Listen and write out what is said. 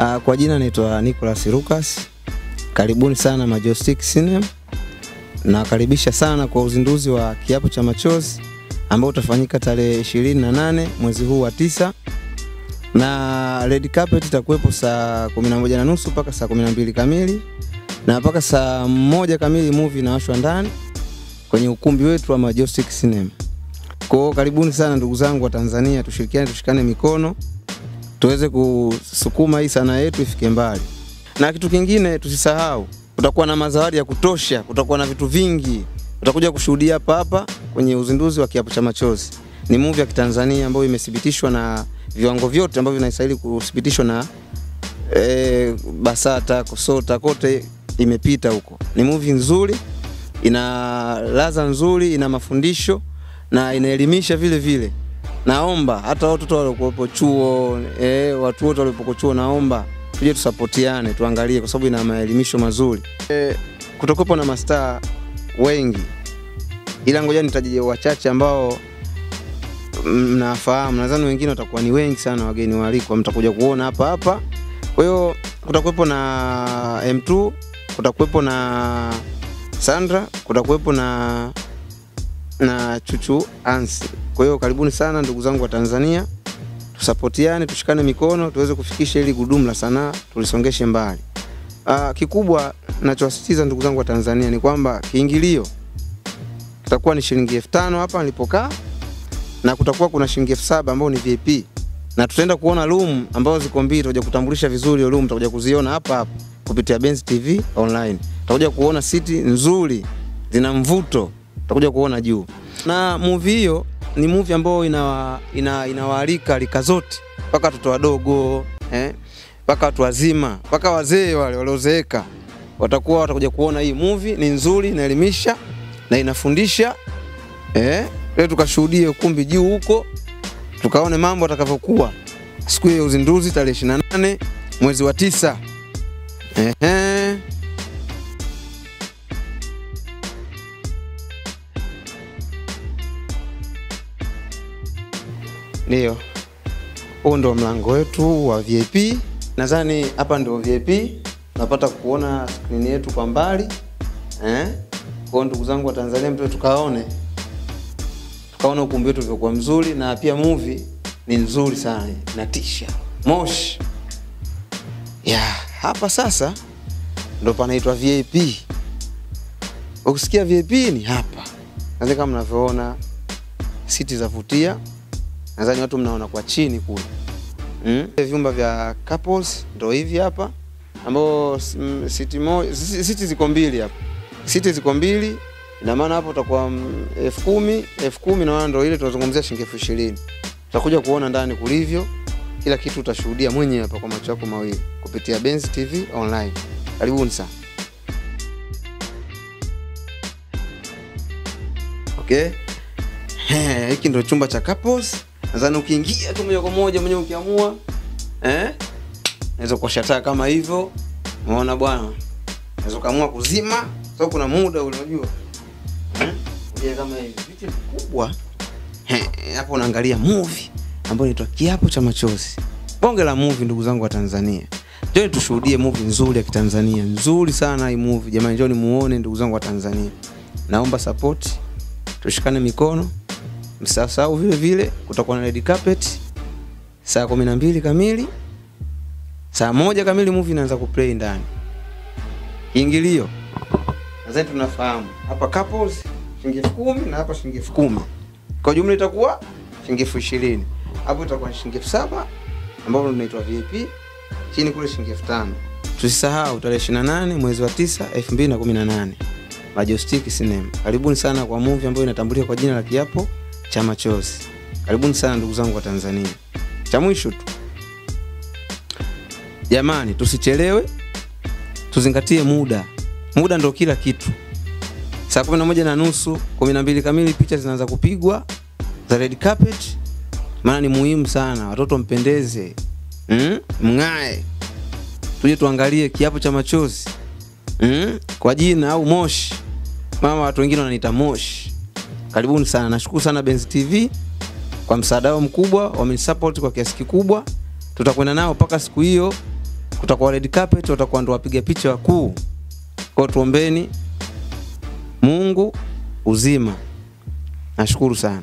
Uh, kwa jina naitwa Nicholas Lucas. Karibuni sana Majestic Cinema. Nakaribisha sana kwa uzinduzi wa Kiapo cha Machozi ambao utafanyika tarehe 28 mwezi huu wa tisa, na red carpet itakuwepo saa 11 na nusu mpaka saa 12 kamili, na mpaka saa moja kamili movie inawashwa ndani kwenye ukumbi wetu wa Majestic Cinema. Kwa karibuni sana ndugu zangu wa Tanzania, tushirikiane, tushikane mikono tuweze kusukuma hii sanaa yetu ifike mbali. Na kitu kingine tusisahau, kutakuwa na mazawadi ya kutosha, kutakuwa na vitu vingi utakuja kushuhudia hapa hapa kwenye uzinduzi wa Kiapo cha Machozi. Ni movie ya Kitanzania ambayo imethibitishwa na viwango vyote ambavyo vinastahili kuthibitishwa na e, BASATA, KOSOTA, kote imepita huko. Ni movie nzuri, ina ladha nzuri, ina mafundisho na inaelimisha vile vile. Naomba hata watoto waliokuwepo chuo eh, watu wote waliopo chuo, naomba tuje tusapotiane, tuangalie, kwa sababu ina maelimisho mazuri eh, kutokuwepo na mastaa wengi, ila ngoja nitajie wachache ambao mnafahamu. Nadhani wengine watakuwa ni wengi sana, wageni waalikwa, mtakuja kuona hapa hapa. Kwa hiyo kutakuwepo na M2, kutakuwepo na Sandra, kutakuwepo na na Chuchu Ansi. Kwa hiyo karibuni sana ndugu zangu wa Tanzania, tusapotiane, tushikane mikono, tuweze kufikisha ili gudumu la sanaa tulisongeshe mbali. Aa, kikubwa nachowasisitiza ndugu zangu wa Tanzania ni kwamba kiingilio kitakuwa ni shilingi elfu tano hapa nilipokaa, na kutakuwa kuna shilingi elfu saba ambao ni VIP, na tutaenda kuona room ambazo ziko mbili, tutakuja kutambulisha vizuri room, tutakuja kuziona hapa hapa kupitia Benz TV online. Tutakuja kuona siti nzuri zina mvuto, tutakuja kuona juu. Na movie hiyo ni movie ambayo ina ina inawaalika rika zote mpaka watoto wadogo eh, mpaka watu wazima mpaka wazee wale waliozeeka watakuwa watakuja kuona hii movie. Ni nzuri, inaelimisha na inafundisha eh. Leo tukashuhudie ukumbi juu huko, tukaone mambo atakavyokuwa siku ya uzinduzi tarehe 28 mwezi wa tisa. Ehe. Ndio, huu ndo mlango wetu wa VIP. Nadhani hapa ndio VIP, tunapata kuona skrini yetu kwa mbali eh. Kwa ndugu zangu wa Tanzania, mtu tukaone tukaona ukumbi wetu ulivyokuwa mzuri, na pia movie ni nzuri sana, inatisha moshi ya hapa. Sasa ndo panaitwa VIP. Ukisikia VIP ni hapa, nadhani kama mnavyoona siti za vutia nadhani watu mnaona kwa chini kule mm? Vyumba vya couples ndo hivi hapa, ambao siti mo, ziko mbili hapa, siti ziko mbili, ina maana hapo utakuwa elfu kumi elfu kumi na ndo ile tunazungumzia shilingi elfu ishirini Utakuja kuona ndani kulivyo, kila kitu utashuhudia mwenyewe hapa kwa macho yako mawili kupitia Benz TV online. Karibuni sana. Okay, hiki ndo chumba cha couples nadhani ukiingia tu moja kwa moja mwenyewe ukiamua eh, naweza kuosha taa kama hivyo, umeona bwana, naweza ukaamua kuzima so kuna muda unajua eh, kama hivi. Vitu vikubwa hapo, unaangalia movie ambayo inaitwa Kiapo cha Machozi, bonge la movie, ndugu zangu wa Tanzania. Njoni tushuhudie movie nzuri ya Kitanzania, nzuri sana hii movie. Jamani, njoni muone ndugu zangu wa Tanzania. Naomba support, tushikane mikono Msasau vile vile kutakuwa na red carpet saa kumi na mbili kamili, saa moja kamili movie inaanza kuplay ndani. ingilio. Nadhani tunafahamu. Hapa, couples shilingi elfu kumi na hapa shilingi elfu kumi. Kwa jumla itakuwa shilingi elfu ishirini. Hapo itakuwa shilingi elfu saba ambapo tunaitwa VIP, chini kule shilingi elfu tano. Tusisahau tarehe 28 mwezi wa 9 2018 Majestic Cinema. Karibuni sana kwa movie ambayo inatambulika kwa jina la Kiapo cha Machozi. Karibuni sana ndugu zangu wa Tanzania. Cha mwisho tu, jamani, tusichelewe, tuzingatie muda. Muda ndo kila kitu. Saa kumi na moja na nusu, kumi na mbili kamili picha zinaanza kupigwa za red carpet, maana ni muhimu sana, watoto mpendeze, mm? mng'ae, tuje tuangalie Kiapo cha Machozi mm? kwa jina au Moshi, mama watu wengine wananiita Moshi karibuni sana. Nashukuru sana Benz TV kwa msaada wao mkubwa, wamenisupport kwa kiasi kikubwa. Tutakwenda nao mpaka siku hiyo, kutakuwa red carpet, watakuwa ndo wapiga picha wakuu. kwao tuombeni Mungu uzima. Nashukuru sana.